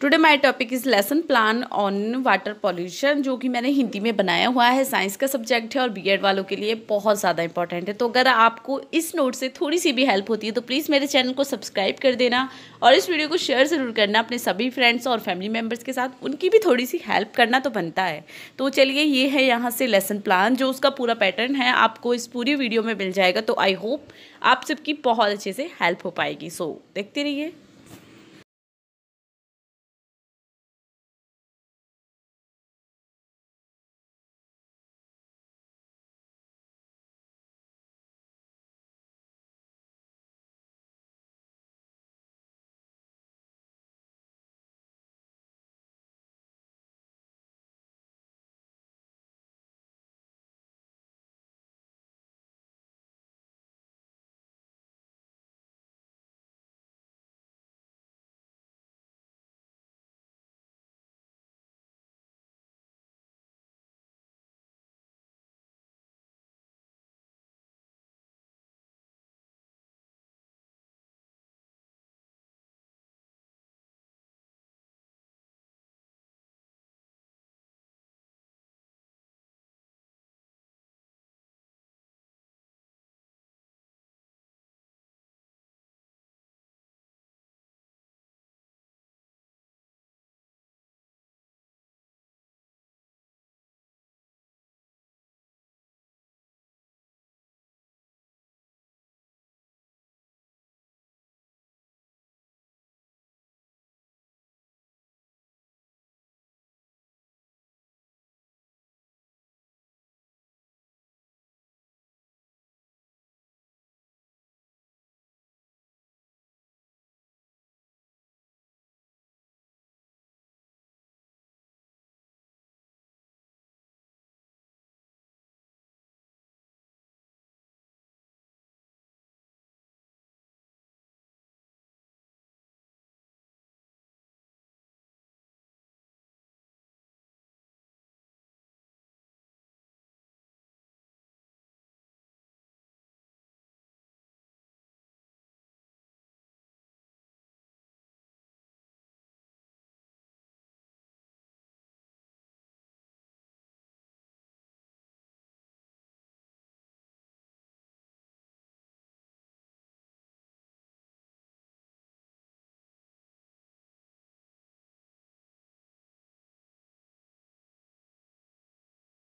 Today my topic is lesson plan on water pollution जो कि मैंने हिंदी में बनाया हुआ है साइंस का सब्जेक्ट है और बीएड वालों के लिए बहुत ज़्यादा इंपॉर्टेंट है। तो अगर आपको इस नोट से थोड़ी सी भी हेल्प होती है तो प्लीज़ मेरे चैनल को सब्सक्राइब कर देना और इस वीडियो को शेयर ज़रूर करना अपने सभी फ्रेंड्स और फैमिली मेंबर्स के साथ। उनकी भी थोड़ी सी हेल्प करना तो बनता है। तो चलिए, ये है यहाँ से लेसन प्लान जो उसका पूरा पैटर्न है। आपको इस पूरी वीडियो में मिल जाएगा तो आई होप आप सबकी बहुत अच्छे से हेल्प हो पाएगी। सो देखते रहिए।